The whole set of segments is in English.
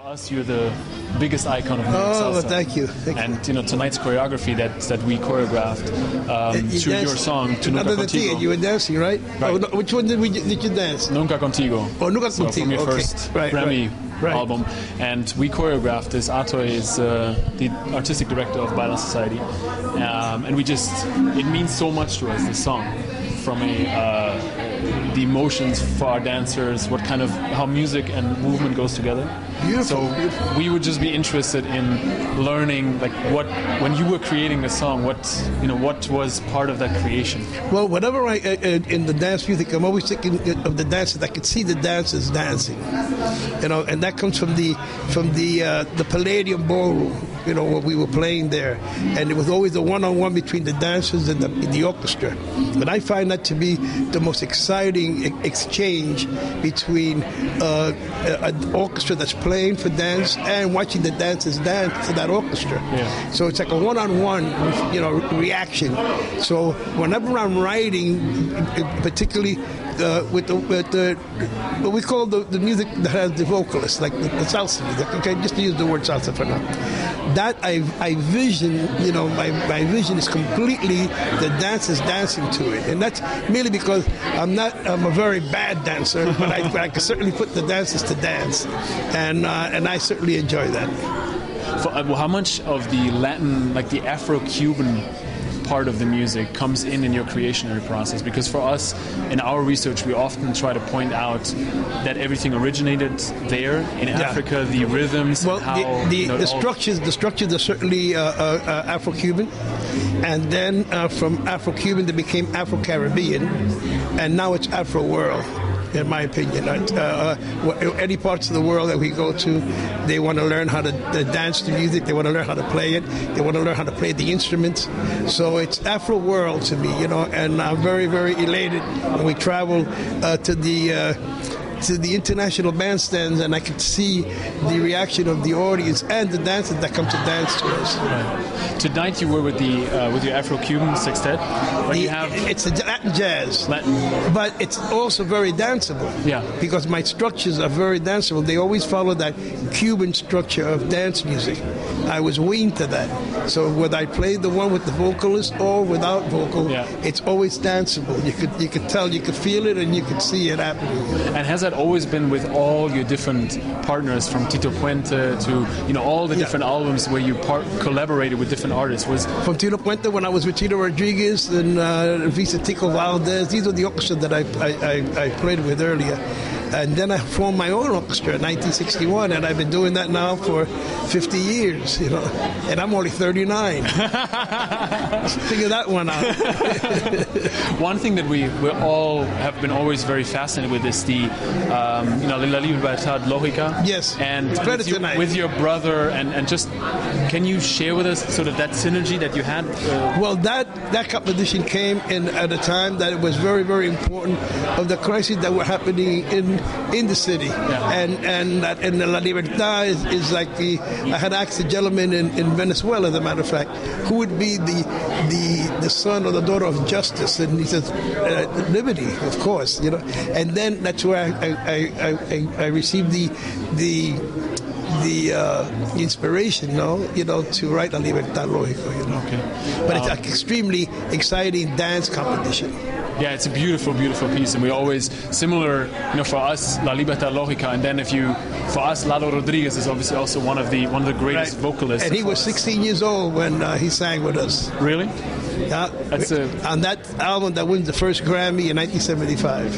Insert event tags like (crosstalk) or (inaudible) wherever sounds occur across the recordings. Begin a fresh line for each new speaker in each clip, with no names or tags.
For us, you're the biggest icon of New York
Oh,
salsa.
thank you. Thank
and you know tonight's choreography that that we choreographed um,
You
to your song to Nunca Contigo.
you were dancing, right?
Right.
Oh, no, which one did we did you dance?
Nunca Contigo.
Oh, Nunca
so From your
okay.
first
Right,
Grammy
right, right.
album, and we choreographed this. Ato is uh, the artistic director of Baila Society, um, and we just it means so much to us. This song, from a uh, the emotions for our dancers, what kind of how music and movement goes together.
Beautiful,
So
beautiful.
we would just be interested in learning, like what when you were creating the song, what you know, what was part of that creation.
Well, whenever I uh, uh, in the dance music, I'm always thinking of the dancers. I could see the dancers dancing, you know, and that comes from the from the uh, the Palladium Ballroom, you know, where we were playing there, and it was always a one-on-one between the dancers and the, the orchestra. And I find that to be the most exciting exchange between uh, an orchestra that's playing for dance and watching the dancers dance to that orchestra.
Yeah.
So it's like a one-on-one, you know, reaction. So whenever I'm writing, particularly uh, with the with the what we call the, the music that has the vocalist, like the, the salsa music. Okay, just to use the word salsa for now. That I I vision, you know, my, my vision is completely the dancers dancing to it, and that's merely because I'm not I'm a very bad dancer, but I, I can certainly put the dancers to dance, and uh, and I certainly enjoy that.
For, uh, how much of the Latin, like the Afro-Cuban part of the music, comes in in your creationary process? Because for us, in our research, we often try to point out that everything originated there in Africa. The rhythms,
Well,
how
the, the,
you know,
the structures the structures are certainly uh, uh, uh, Afro-Cuban, and then uh, from Afro-Cuban they became Afro-Caribbean, and now it's Afro-world. In my opinion, uh, uh, any parts of the world that we go to, they want to learn how to, dance to music. They want to learn how to play it. They want to learn how to play the instruments. So it's Afro world to me, you know. And I'm very, very elated when we travel uh, to the uh, to the international bandstands, and I could see the reaction of the audience and the dancers that come to dance to us.
Tonight you were with the uh, with your Afro-Cuban sextet, but
The-
you have
it's a Latin jazz,
Latin.
but it's also very danceable.
Yeah.
Because my structures are very danceable. They always follow that Cuban structure of dance music. I was weaned to that. So whether I played the one with the vocalist or without vocal,
Yeah.
it's always danceable. You could you could tell, you could feel it, and you could see it happening.
And has that always been with all your different partners, from Tito Puente to you know all the
Yeah.
different albums where you part- collaborated with different artists? Was
From Tito Puente, when I was with Tito Rodriguez and uh, Vicentico Valdez, these are the orchestra that I, I, I, I played with earlier. And then I formed my own orchestra in 1961, and I've been doing that now for 50 years, you know. And I'm only 39. (laughs) Figure that one out. (laughs)
One thing that we, we all have been always very fascinated with is the, um, you know, La Libertad Lógica.
Yes.
And with, you- with your brother, and, and just, can you share with us sort of that synergy that you had? Uh,
Well, that that competition came in at a time that it was very, very important of the crises that were happening in in the city, and and that and La Libertad is, is like the. I had asked a gentleman in, in Venezuela, as a matter of fact, who would be the the the son or the daughter of justice, and he says uh, liberty, of course, you know. And then that's where I I, I, I, I received the the the uh, inspiration, no, you know, to write La Libertad Lógico, you know.
Okay.
But it's an extremely exciting dance competition.
Yeah, it's a beautiful, beautiful piece, and we always similar. You know, for us, La Libertad Lógica, and then if you, for us, Lalo Rodriguez is obviously also one of the one of the greatest vocalists.
And he was
us.
16 years old when uh, he sang with us.
Really?
Yeah,
That's a-
on that album that wins the first Grammy in 1975.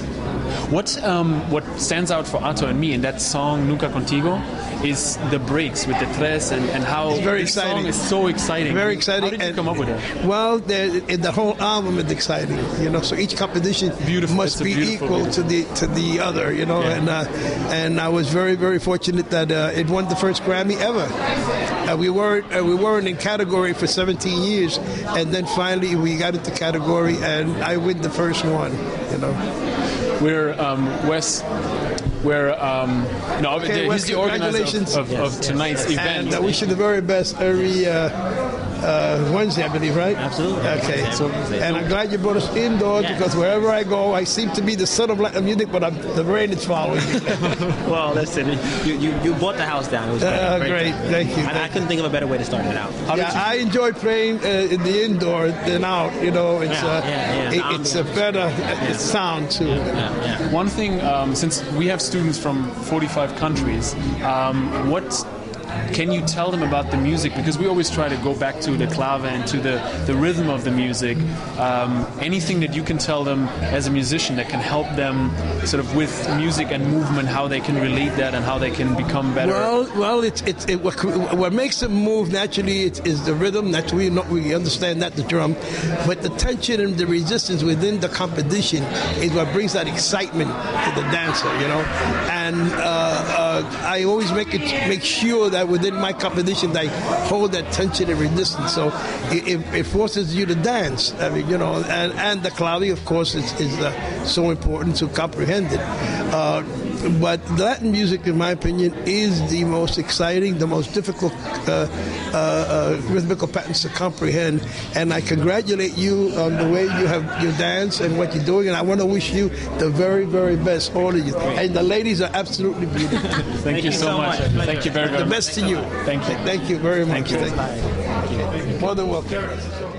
What um, what stands out for Ato and me in that song Nunca Contigo is the breaks with the tres and, and how
It's very
this song
exciting.
is so exciting.
Very exciting.
How did you
and-
come up with it?
Well, the, the whole album is exciting, you know. So each competition
Beautiful.
must
It's
be
beautiful
equal
video.
to the to the other, you know.
Yeah.
And uh, and I was very very fortunate that uh, it won the first Grammy ever. Uh, we weren't uh, we weren't in category for 17 years, and then finally we got into category, and I win the first one, you know.
We're um, Wes. We're um, no,
Okay,
he's
Wes,
the organizer
congratulations.
of, of, of tonight's event.
And I wish you the very best. Every uh, uh, Wednesday, I believe, right?
Absolutely.
Okay.
Wednesday,
So,
Wednesday.
and I'm glad you brought us indoors
Yes.
because wherever I go, I seem to be the sun of Latin music, but I'm, the rain is following me. (laughs)
Well, listen, you, you, you bought the house down. It was great.
Uh,
Great
great. Thank you.
And I couldn't think of a better way to start it out.
yeah, I enjoy playing uh, in the indoor than out. You know, it's
Yeah,
uh,
yeah, yeah.
it- it's a better sound too.
Yeah, yeah.
One thing, um, since we have students from 45 countries, um, what can you tell them about the music? Because we always try to go back to the clave and to the, the rhythm of the music. Um, anything that you can tell them as a musician that can help them sort of with music and movement, how they can relate that and how they can become better.
Well, well, it's it's it, what, makes them move naturally is, is the rhythm. That we not we understand that the drum, but the tension and the resistance within the competition is what brings that excitement to the dancer. You know, and uh, uh, I always make it make sure that within my competition I hold that tension and resistance. So it, it, it forces you to dance. I mean, you know, and and the clave, of course, is is uh, so important to comprehend it. Uh, but Latin music, in my opinion, is the most exciting, the most difficult uh, uh, uh, rhythmical patterns to comprehend. And I congratulate you on the way you have your dance and what you're doing. And I want to wish you the very, very best, all of you. And the ladies are absolutely beautiful. (laughs)
Thank, you so, much. Thank you very, much.
the
much.
best to you.
Thank you.
Thank you very much.
Thank you.
Thank you. More than welcome.